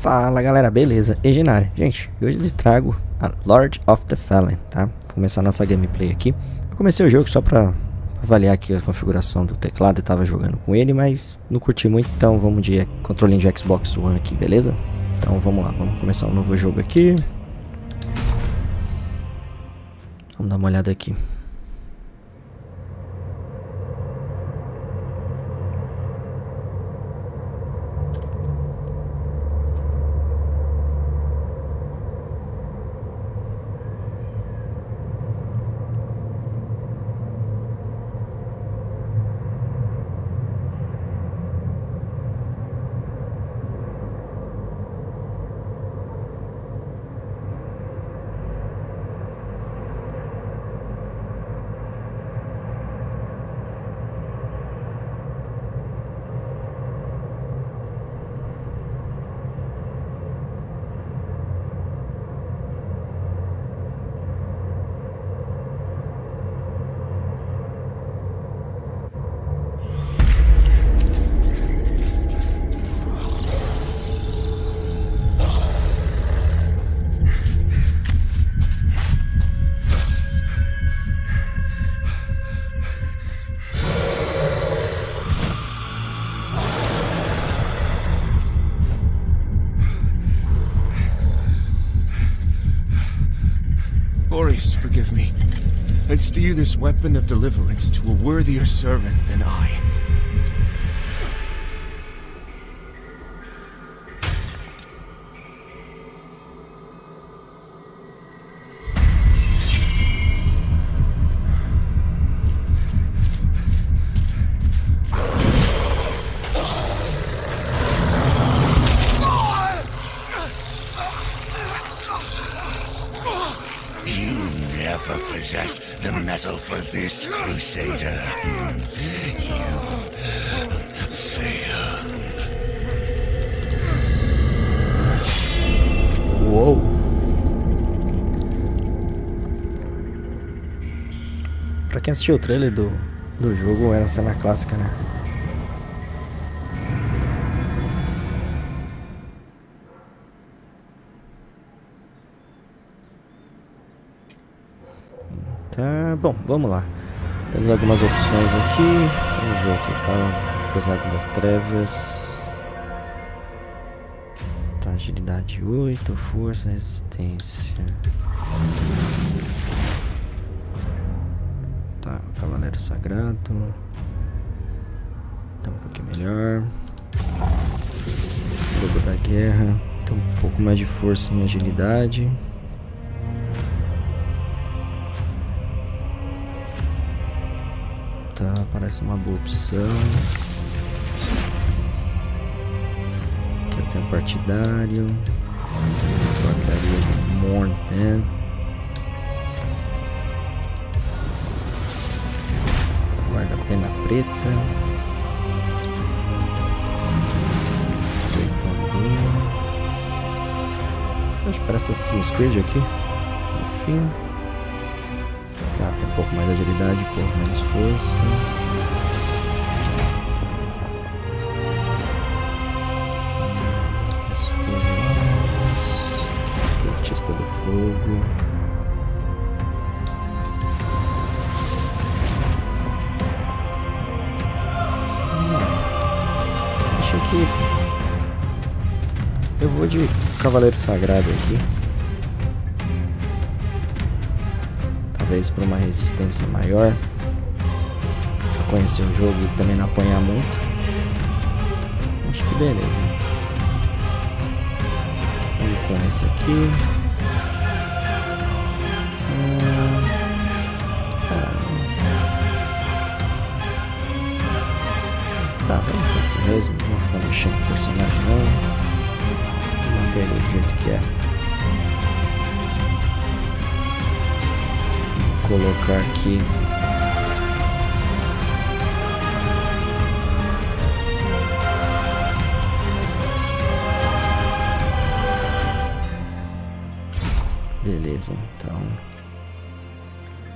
Fala galera, beleza? Eginário. Gente, hoje eu lhes trago a Lord of the Fallen, tá? Vou começar nossa gameplay aqui. Eu comecei o jogo só pra avaliar aqui a configuração do teclado e tava jogando com ele, mas não curti muito, então vamos de controlinho de Xbox One aqui, beleza? Então vamos lá, vamos começar um novo jogo aqui. Vamos dar uma olhada aqui. Steer this weapon of deliverance to a worthier servant than I. Crusader. You. Uou! Pra quem assistiu o trailer do, do jogo, era a cena clássica, né? Tá, bom, vamos lá. Temos algumas opções aqui. Vamos ver aqui, calma. Cruzado das Trevas. Tá, agilidade 8, força, resistência. Tá, Cavaleiro Sagrado. Tá um pouquinho melhor. Lobo da Guerra. Tem um pouco mais de força e agilidade. Tá, parece uma boa opção. Aqui eu tenho partidário. Portaria de Morten. Guarda-pena preta. Espeitador. Acho que parece Assassin's Creed aqui. Enfim. Pouco mais de agilidade, um pouco menos força. Cultista do fogo. Não. Acho que eu vou de Cavaleiro Sagrado aqui. Talvez para uma resistência maior, para conhecer o jogo e também não apanhar muito. Acho que beleza. Vamos com esse aqui. Ah, ah. Tá, vamos com esse mesmo. Não vou ficar mexendo o personagem não. Vou manter ele do jeito que é. colocar aqui. Beleza, então.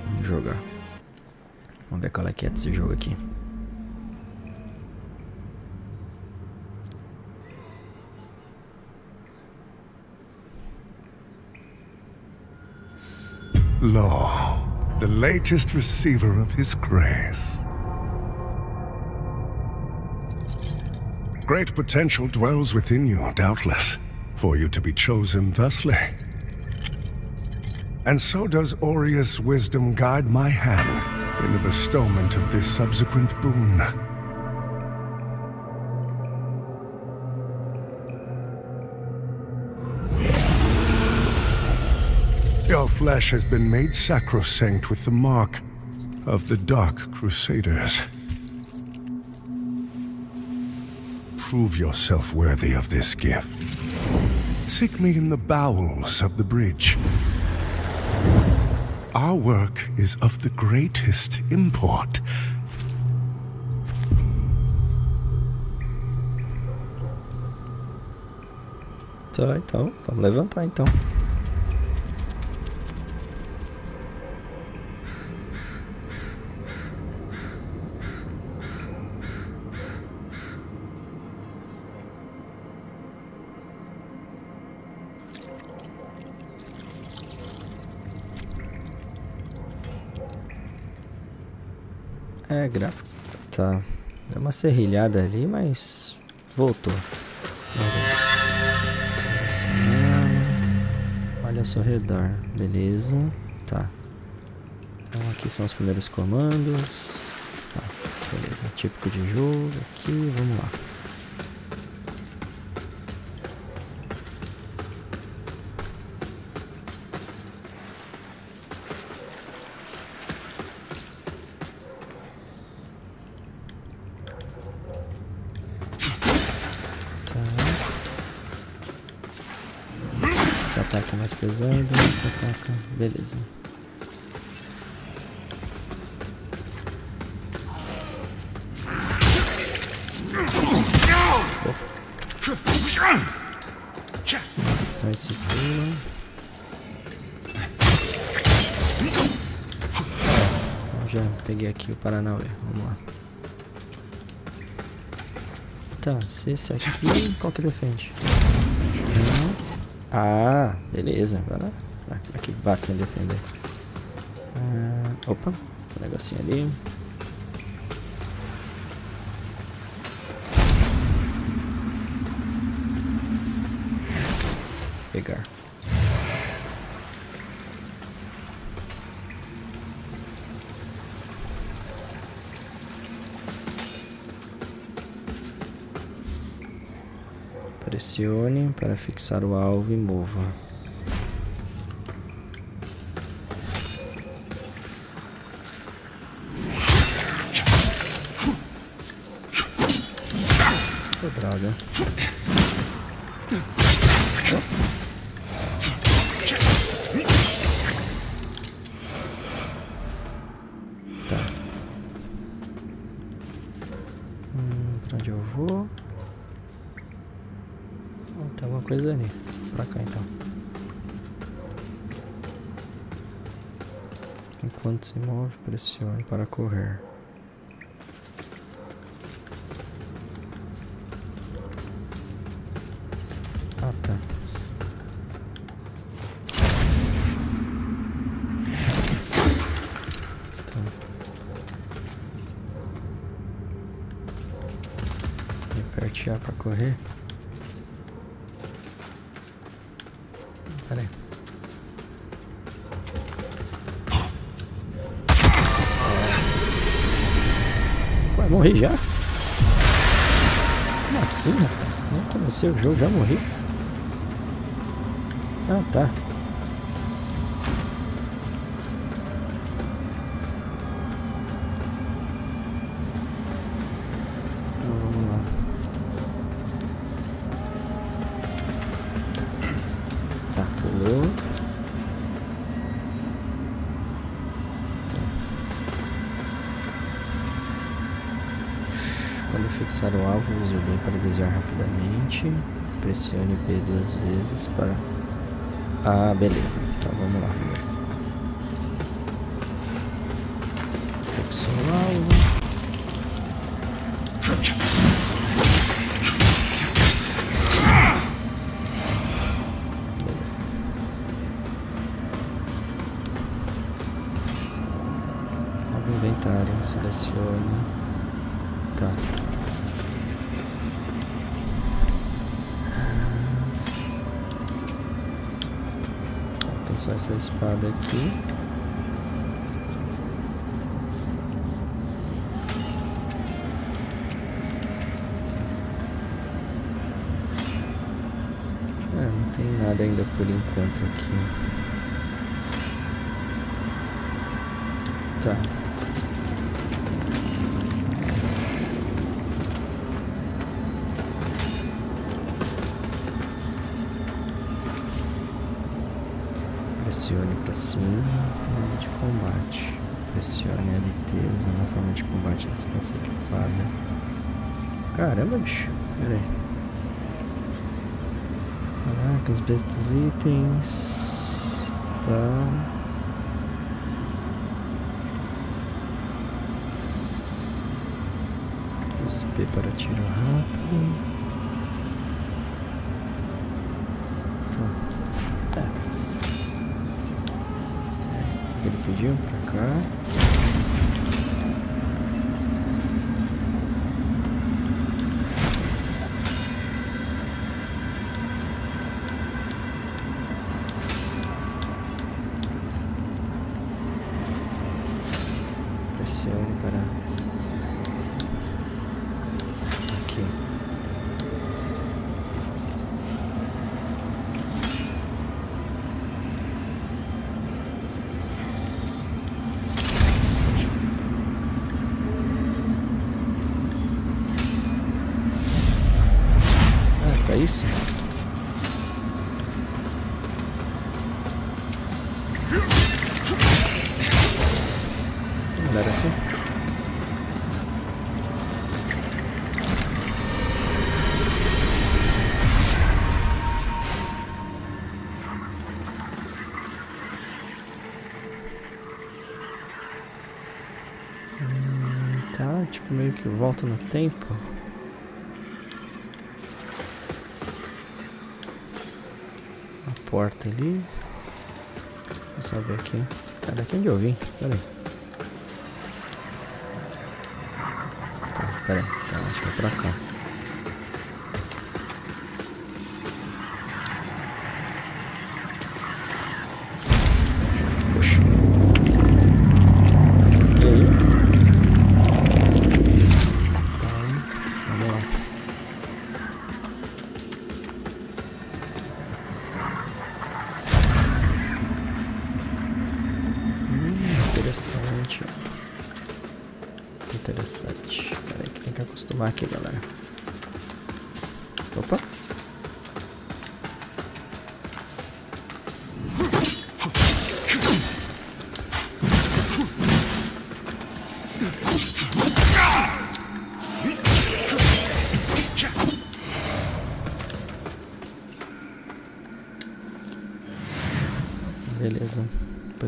Vamos jogar. Vamos ver qual é que é desse jogo aqui. Law. The latest receiver of his grace. Great potential dwells within you, doubtless, for you to be chosen thusly. And so does Aureus' wisdom guide my hand in the bestowment of this subsequent boon. Flesh has been made sacrosanct with the mark of the Dark Crusaders. Prove yourself worthy of this gift. Seek me in the bowels of the bridge. Our work is of the greatest import. Então, vamos levantar então. É, gráfico. Tá. Deu uma serrilhada ali, mas voltou. Olha ao seu redor. Beleza. Tá. Então aqui são os primeiros comandos. Tá. Beleza. Típico de jogo. Aqui, vamos lá. Ataque é mais pesado, esse ataque. Beleza. Tá esse pula. Então já peguei aqui o Paranauê. Vamos lá. Tá, se esse aqui, qual que defende? Ah, beleza. Agora aqui bate sem defender. Ah, opa, um negocinho ali. Pegar. Pressione para fixar o alvo e mova. Oh, droga. Pressione para correr. Ah, tá. Tá. Aperte A para correr. Morri já? Como assim, rapaz? Nem comecei o jogo, já morri. Ah, tá. Fixar o alvo, use o B para desviar rapidamente. Pressione B duas vezes para... Ah, beleza. Então vamos lá, beleza. Fixou o alvo. Beleza. Inventário, selecione. Tá. Tem só essa espada aqui. Ah, não tem nada ainda por enquanto aqui. Tá. Pressione para cima, área de combate. Pressione LT usando a forma de combate à distância equipada. Caramba, bicho. Pera aí. Caraca, os bestas itens. Tá. Use P para tiro rápido. Tá. É. Ele pediu pra cá. Pressione para aqui. Ah, pra isso? Não era assim? Hum, Tá, tipo meio que volta no tempo. A porta ali. Vamos só ver aqui. Cara, daqui onde eu vim? Pera aí. Tá, pera aí. Tá, acho que é pra cá.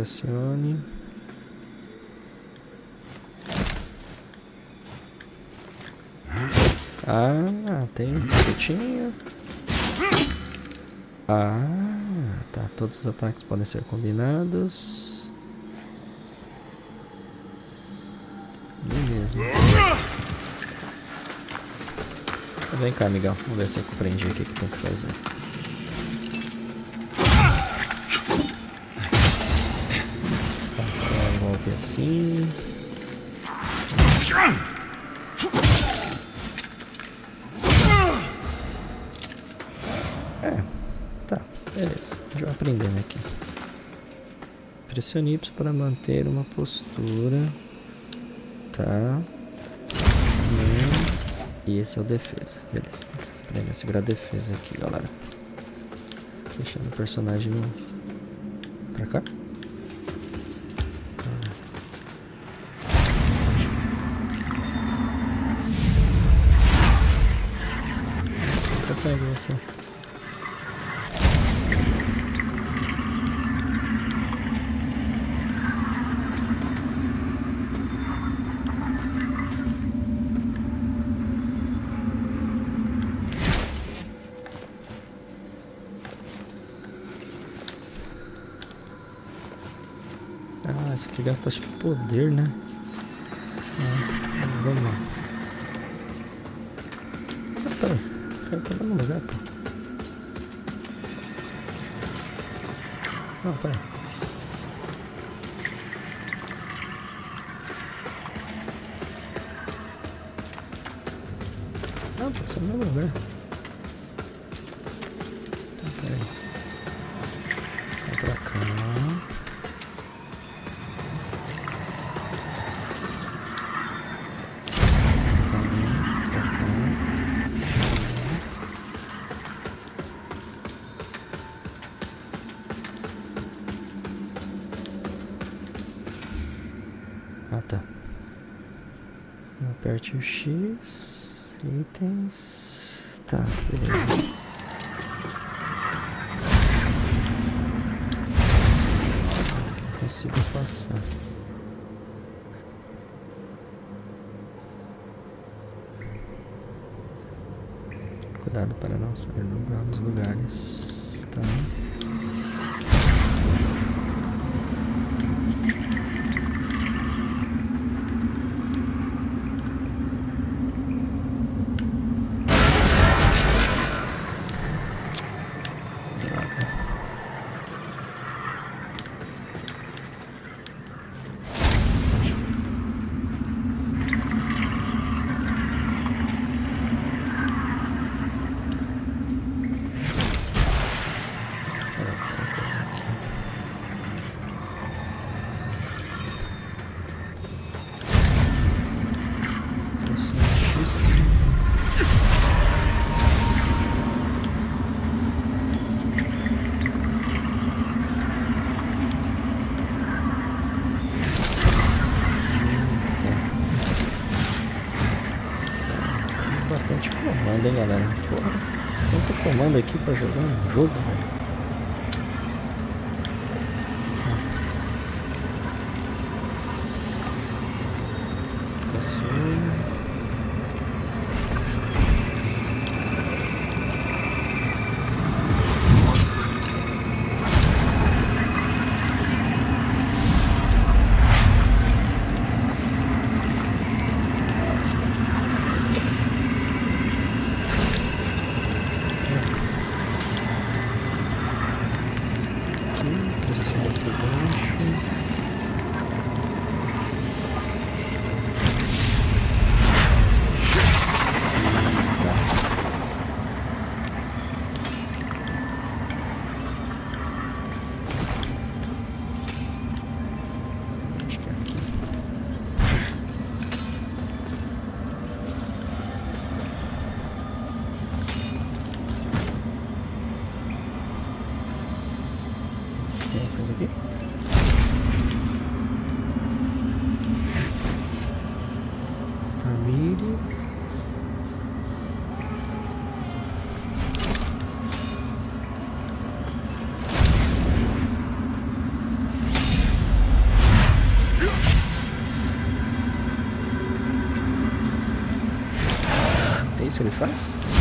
Pressione. Ah, tem um minutinho. Ah, tá. Todos os ataques podem ser combinados. Beleza. Vem cá, amigão. Vamos ver se eu compreendi o que, que tem que fazer. Assim. É, tá, beleza. Vai aprendendo aqui. Pressione Y para manter uma postura. Tá. E esse é o defesa. Beleza, tem a segurar a defesa aqui, galera. Deixando o personagem no... pra cá. assim. Ah, isso aqui gasta acho que poder, né? cuidado para não sair no grau dos lugares, tá? and then sulfates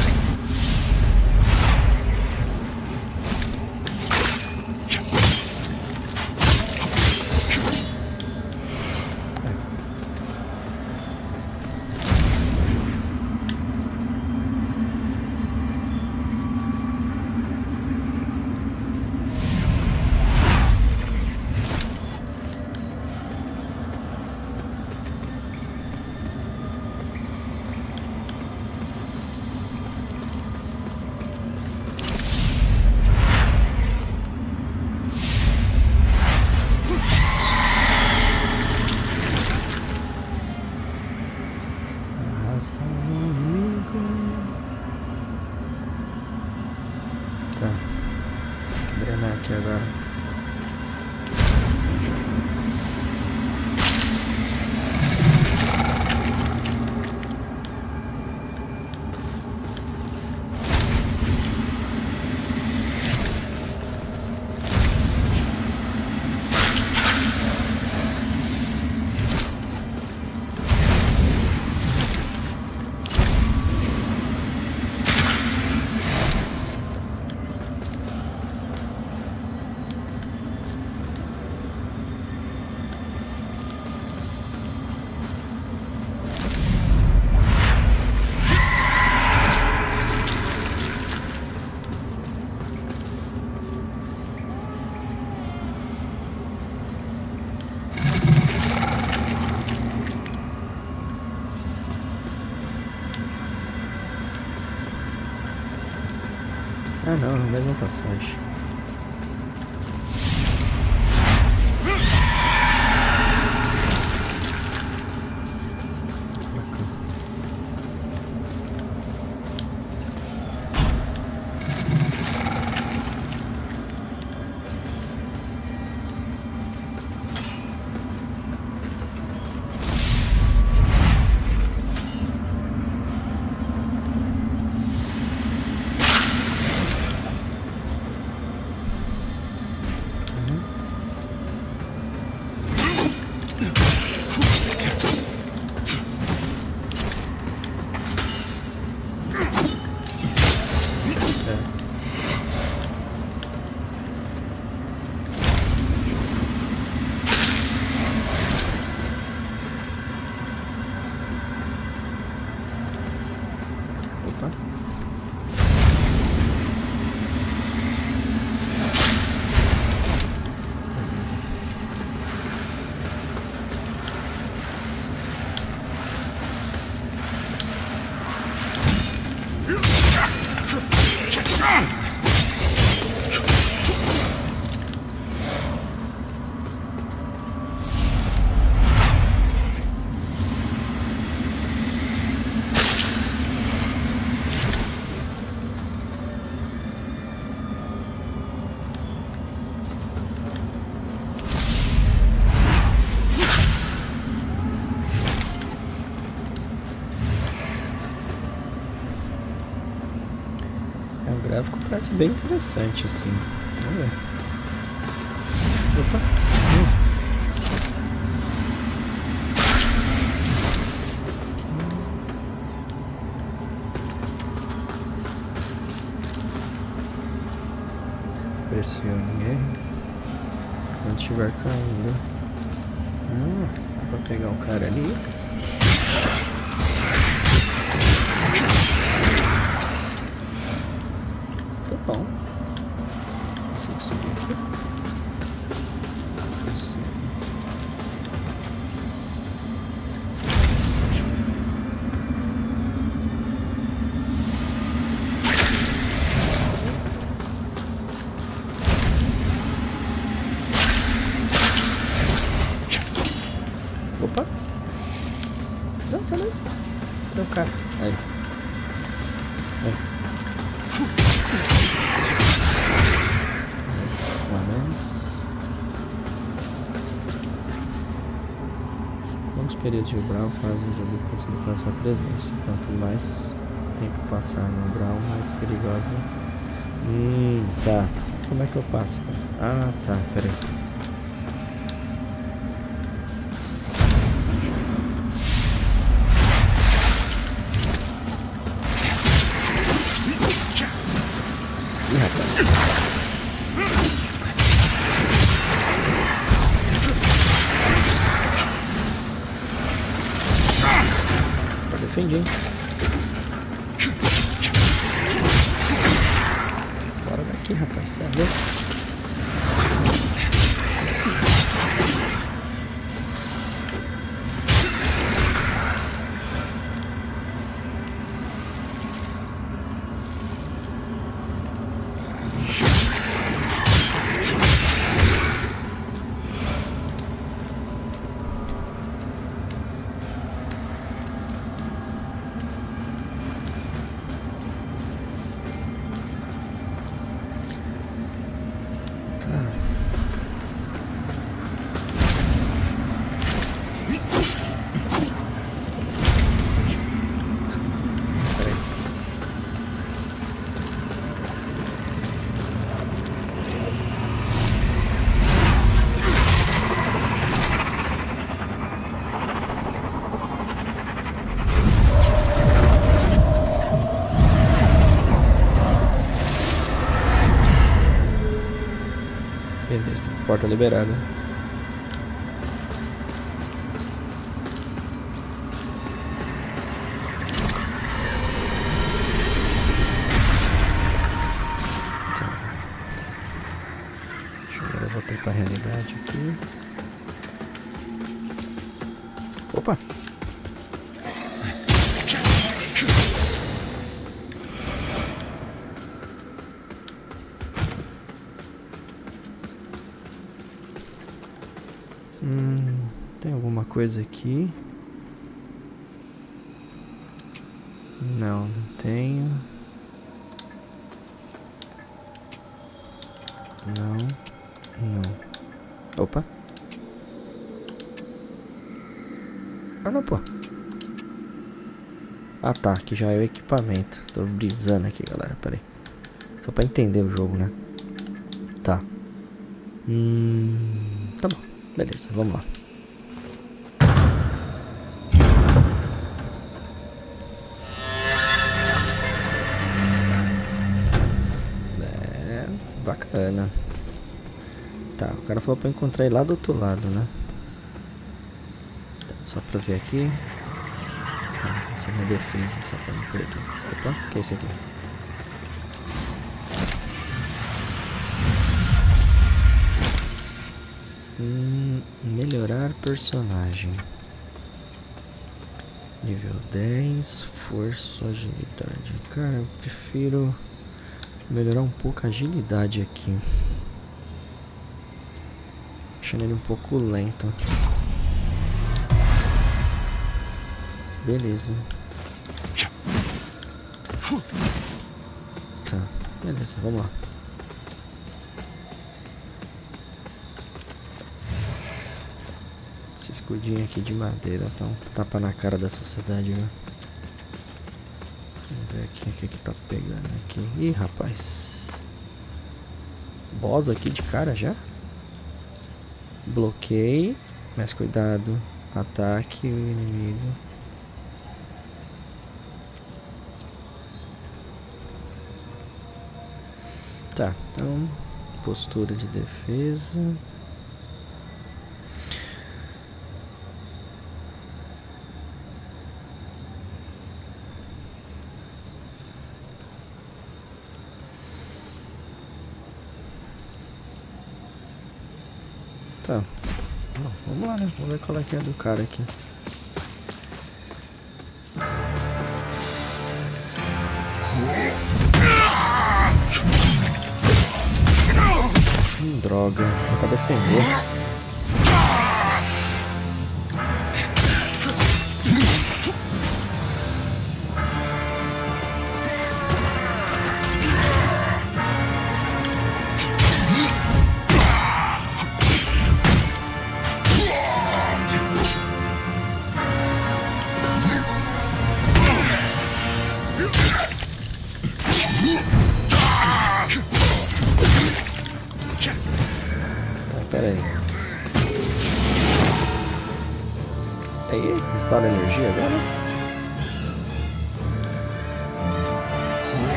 não, mesma passagem. Parece bem interessante assim. Não, sai daí. Cadê o cara? Aí. Aí. Mas... Longos períodos de Brawl fazem os habitantes notar sua presença. Quanto mais tempo passar no Brawl, mais perigosa. Hum, tá. Como é que eu passo? Ah, tá. Peraí. Porta liberada. Coisa aqui. Não, não tenho. Não. Não. Opa. Ah, não, pô. Ah, tá. Aqui já é o equipamento. Tô brisando aqui, galera. Pera aí. Só pra entender o jogo, né? Tá. Hum... Beleza, vamos lá. É... Bacana. Tá, o cara falou pra encontrar ele lá do outro lado, né? Tá, só pra ver aqui. Tá, essa é minha defesa, só pra não perder. Opa, que é esse aqui? Personagem. Nível 10, força, agilidade. Cara, eu prefiro melhorar um pouco a agilidade aqui. Achando ele um pouco lento. Beleza. Tá, beleza, vamos lá. Escudinho aqui de madeira tá um tapa na cara da sociedade, né? Vamos ver aqui o que, que tá pegando aqui. Ih, rapaz. Boss aqui de cara já? Bloqueio. Mas cuidado. Ataque o inimigo. Tá, então postura de defesa. Tá. Bom, vamos lá, né? Vamos ver qual é que é do cara aqui. Hum, droga. É pra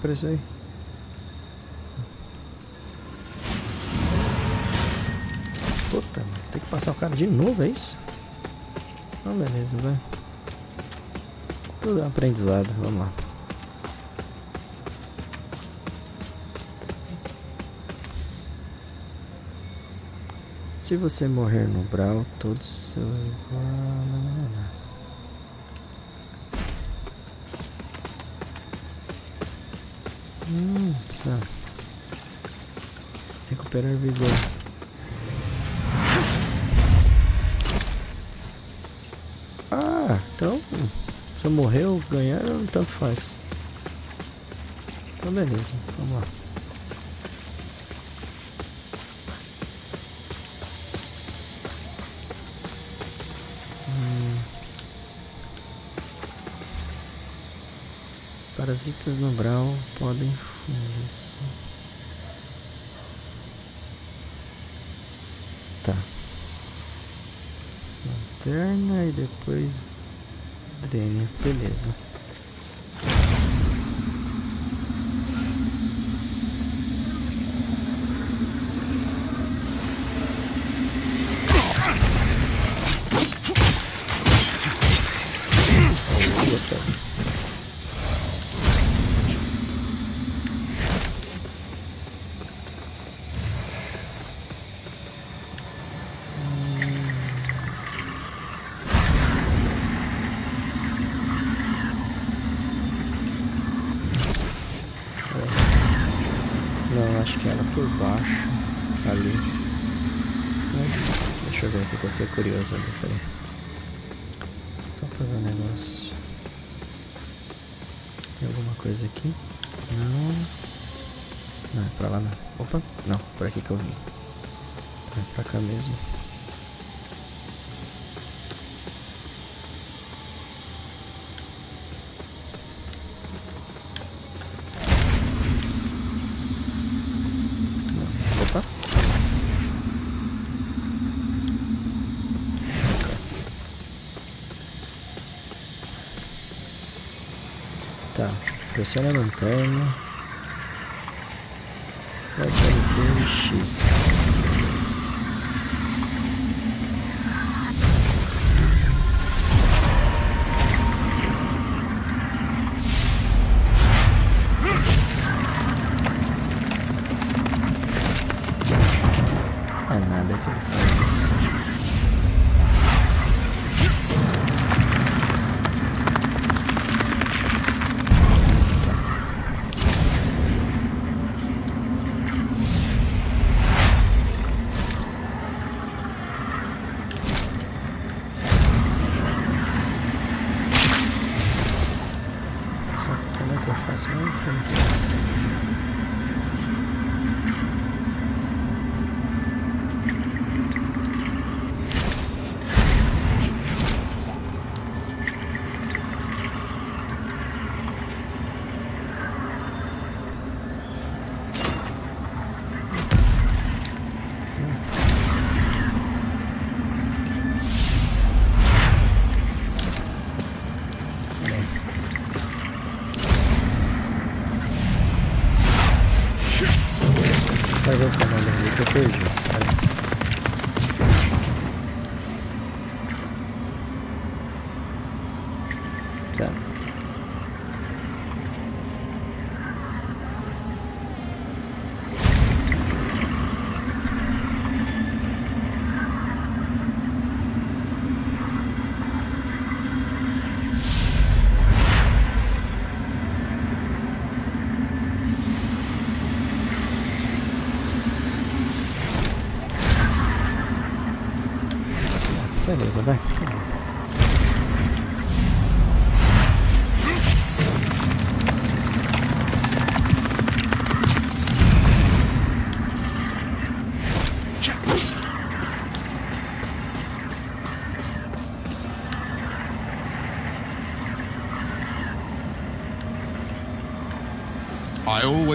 pra aí. Puta, tem que passar o cara de novo, é isso? Então beleza, vai. Tudo é um aprendizado, vamos lá. Se você morrer no Brawl, todos seus... Hum, tá. Recuperar vigor. Ah, então. Se eu morrer ou ganhar, tanto faz. Então beleza, vamos lá. Parasitas no Brawl podem fungos. Tá. Lanterna e depois drene, beleza. Curioso ali, peraí. Só pra ver o negócio. Tem alguma coisa aqui? Não. Não, é pra lá não. Opa, não, por aqui que eu vim. É pra cá mesmo. Pressiona a lanterna.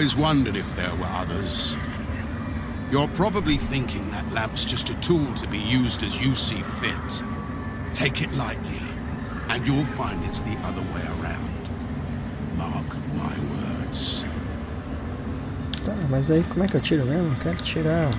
Always wondered if there were others. You're probably thinking that lamp's just a tool to be used as you see fit. Take it lightly, and you'll find it's the other way around. Mark my words. Tá, mas aí como é que eu tiro mesmo? Eu quero tirar.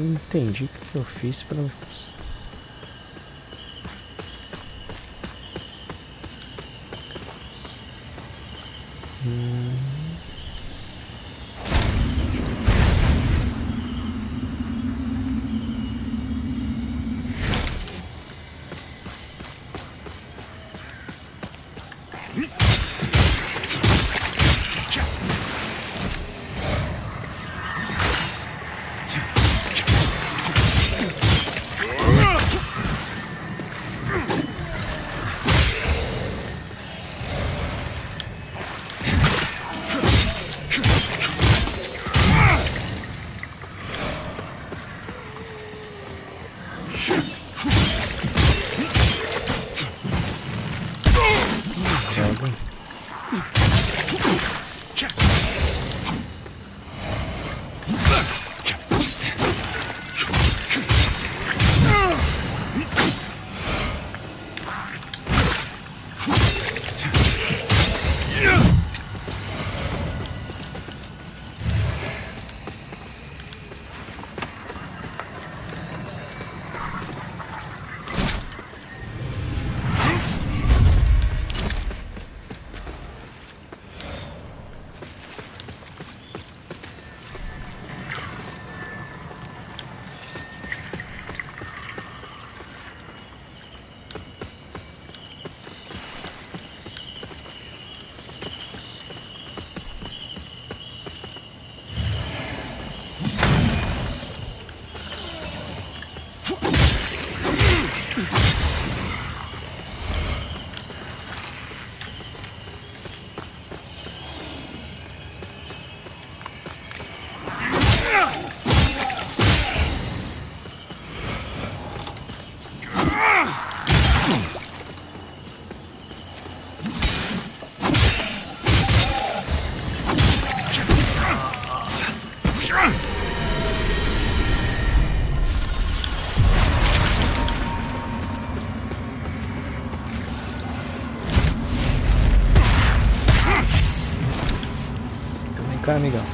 Não entendi o que eu fiz pra. Vem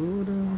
Postura.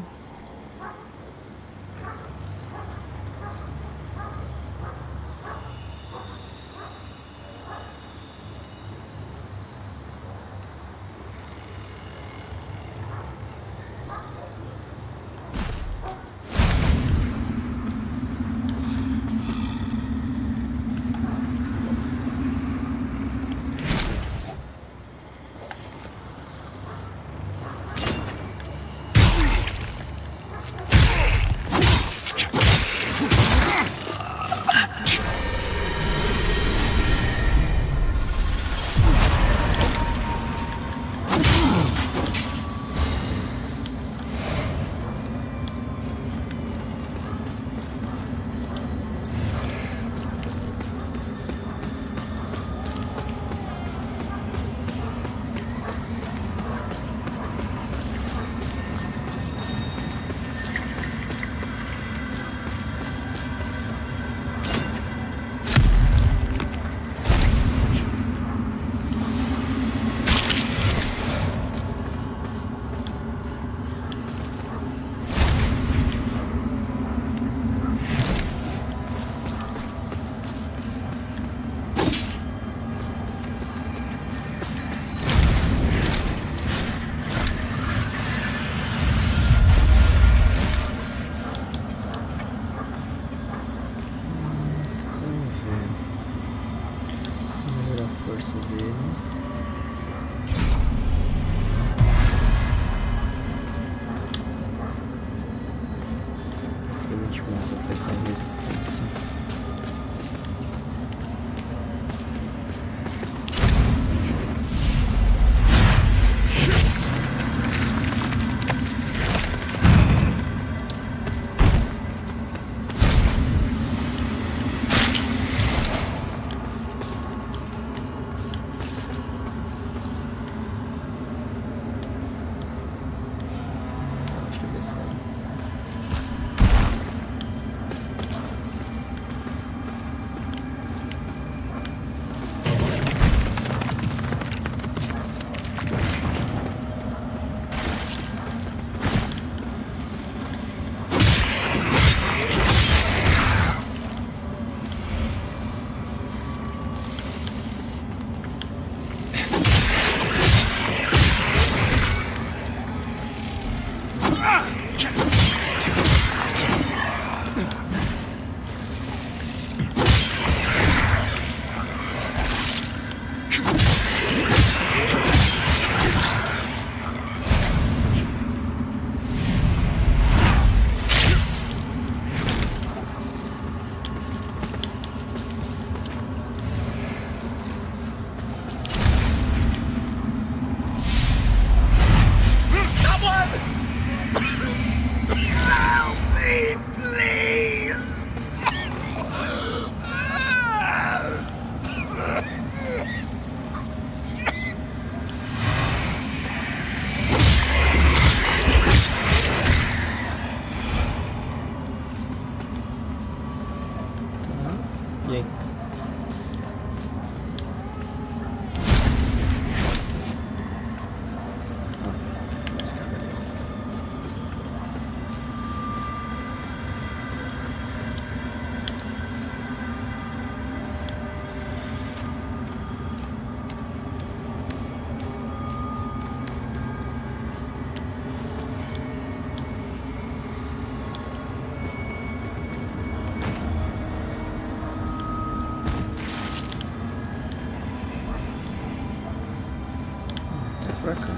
pra cá.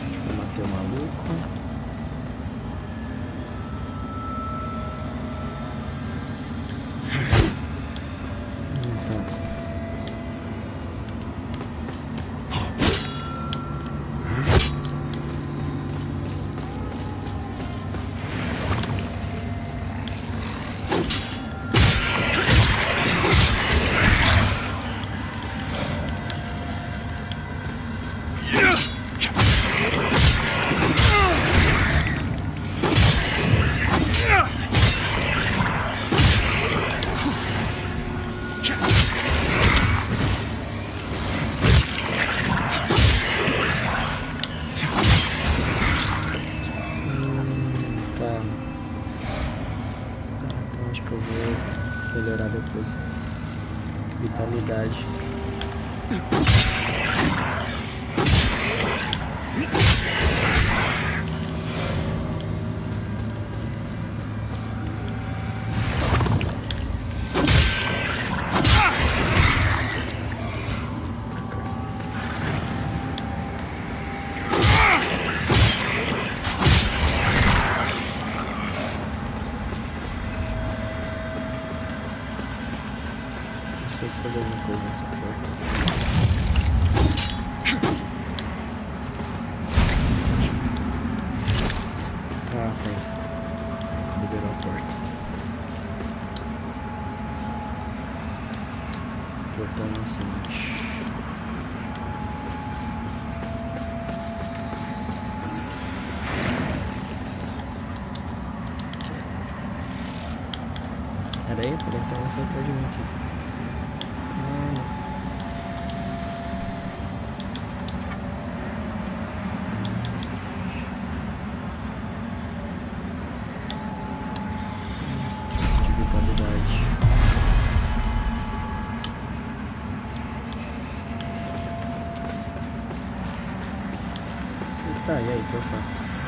Deixa eu matar o maluco. Senhor. Peraí, peraí, peraí, eu vou de um aqui. Tá, e aí, o que eu faço?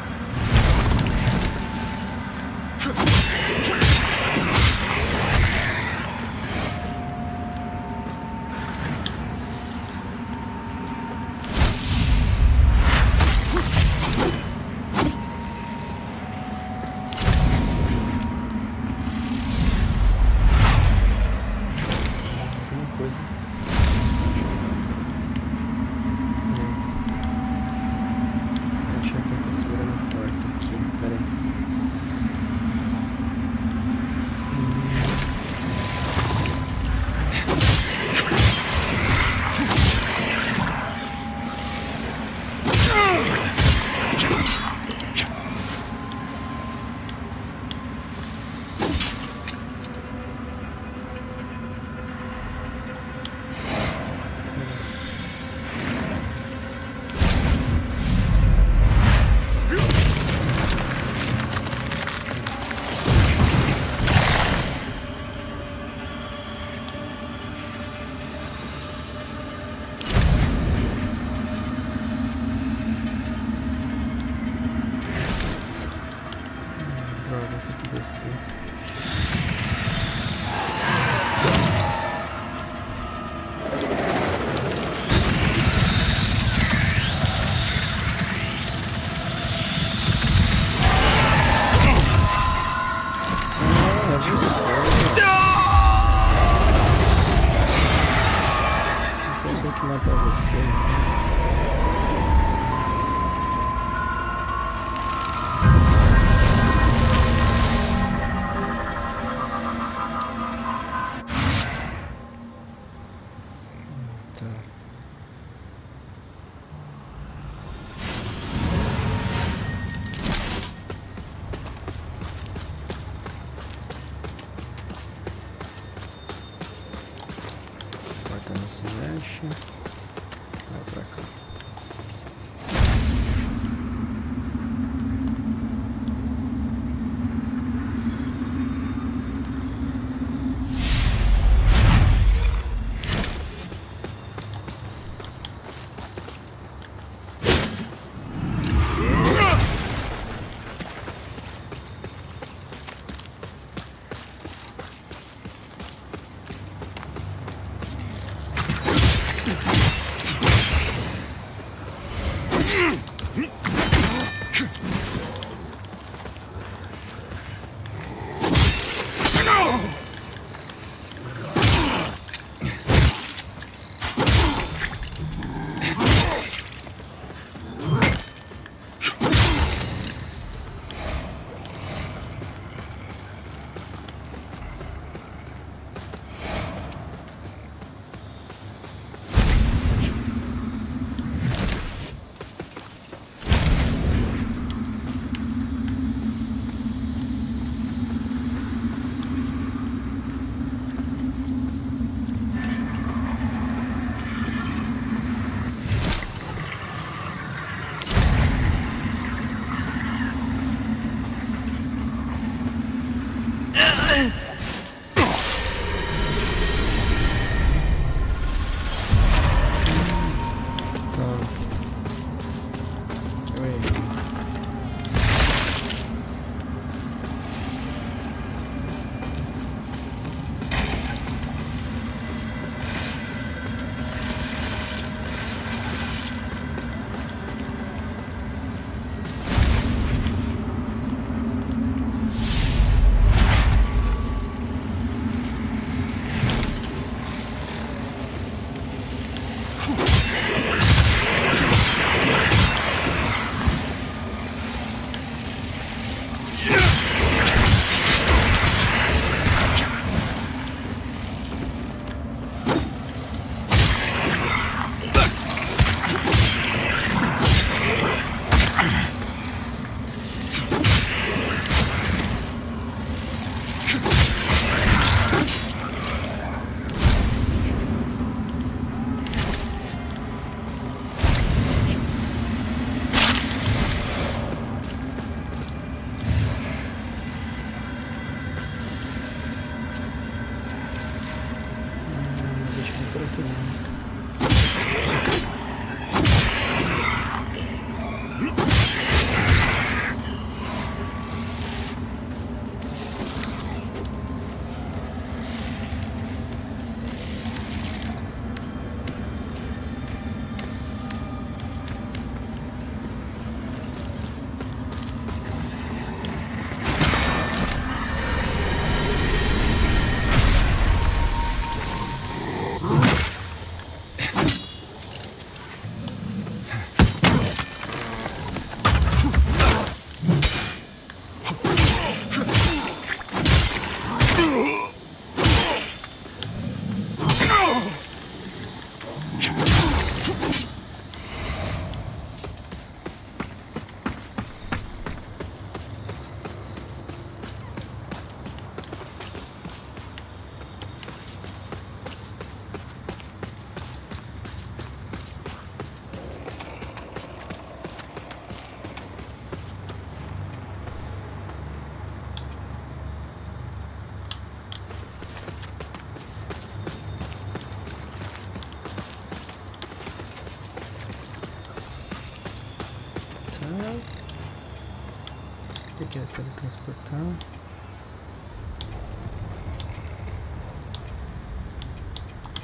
É teletransportar?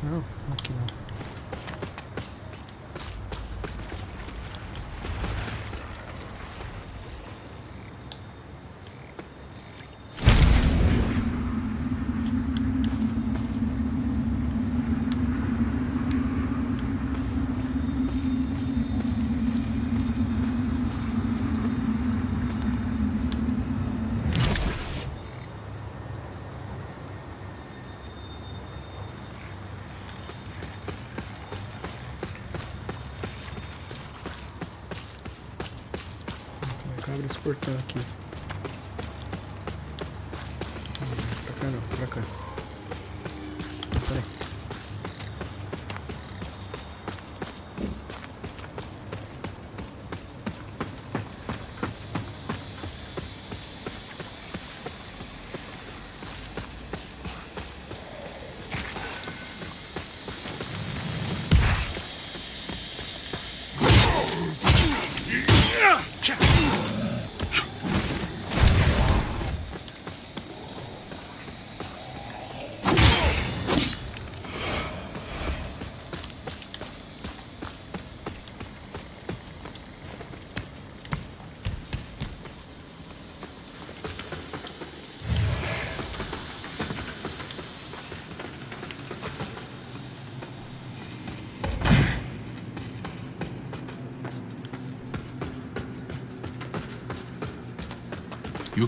Não, aqui não. Abre esse portão aqui? Pra cá não, pra cá.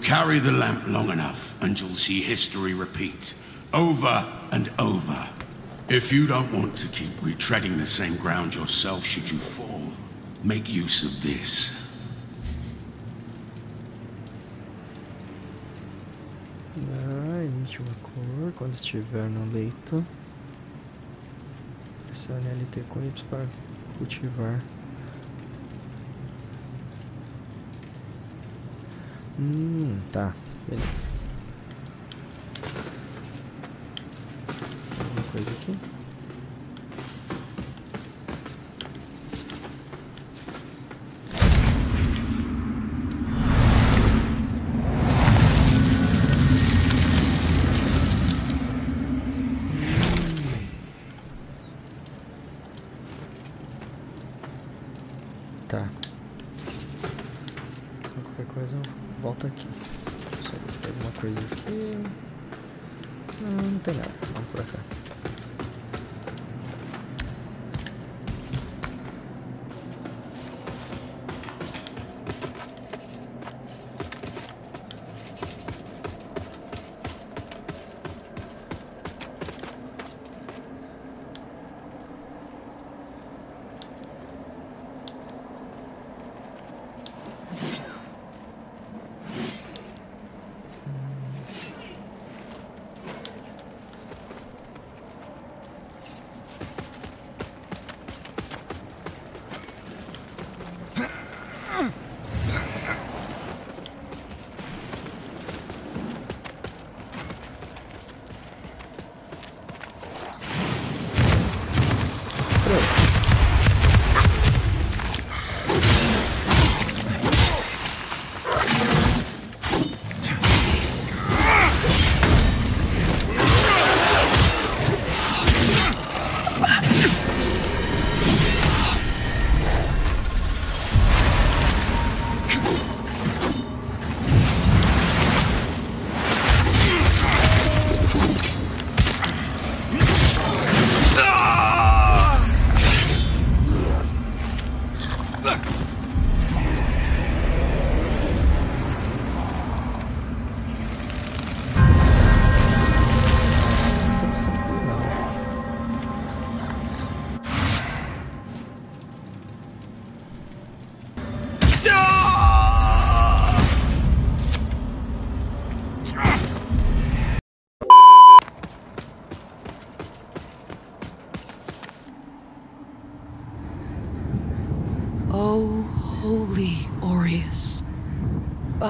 Carry the lamp long enough, and you'll see history repeat. Over and over. If you don't want to keep retreading the same ground yourself should you fall, make use of this. Ah, cor quando estiver no leito. Pressione LT com Y para cultivar. Tá. Beleza.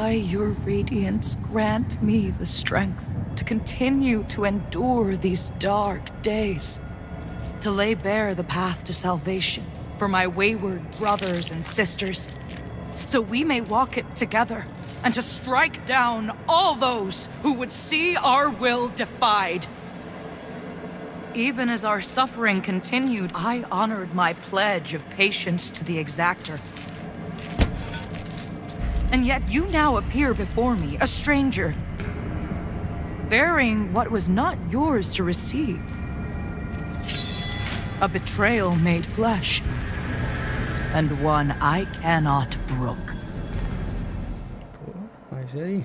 By your radiance grant me the strength to continue to endure these dark days, to lay bare the path to salvation for my wayward brothers and sisters, so we may walk it together and to strike down all those who would see our will defied. Even as our suffering continued, I honored my pledge of patience to the exactor. Yet you now appear before me, a stranger, bearing what was not yours to receive. A betrayal made flesh, and one I cannot brook. Oh, I e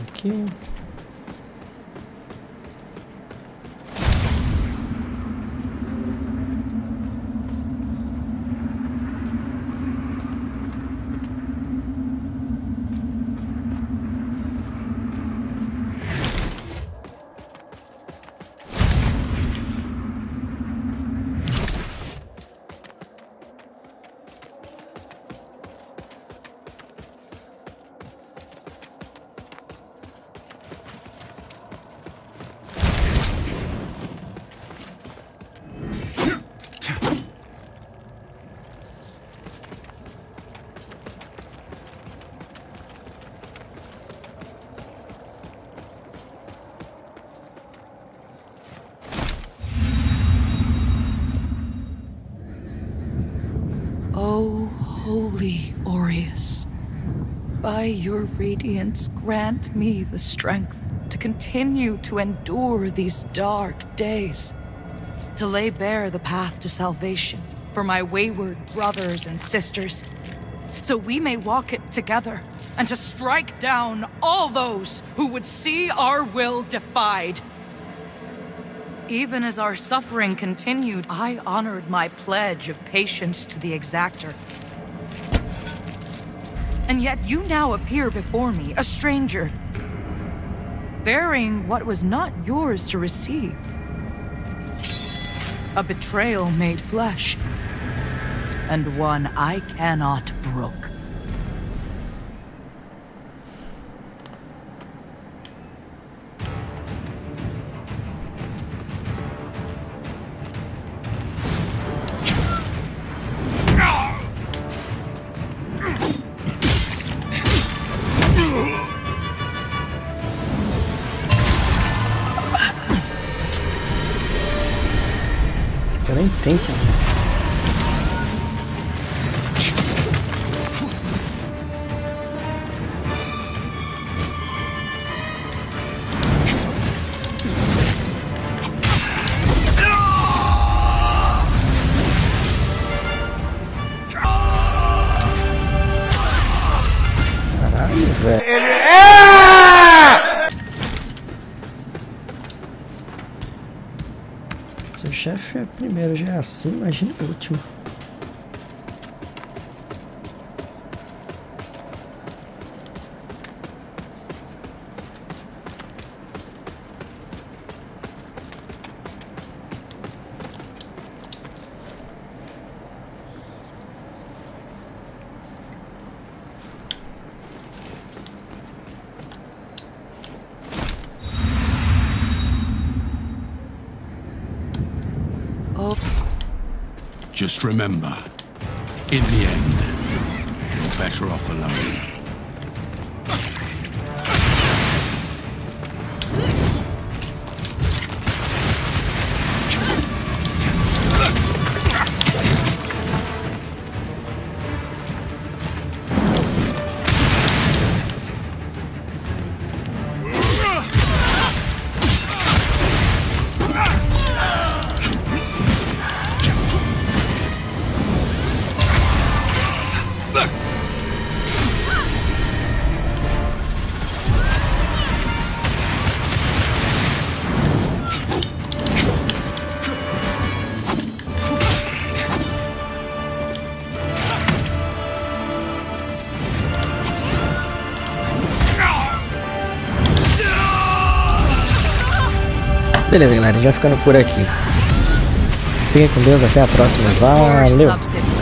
aqui. Aureus, by your radiance, grant me the strength to continue to endure these dark days, to lay bare the path to salvation for my wayward brothers and sisters, so we may walk it together, and to strike down all those who would see our will defied. Even as our suffering continued, I honored my pledge of patience to the exactor. And yet you now appear before me, a stranger, bearing what was not yours to receive. A betrayal made flesh, and one I cannot nem. Caralho, é assim, imagina o último. Just remember, in the end, you're better off alone. Beleza, galera, vai ficando por aqui. Fiquem com Deus, até a próxima. Valeu!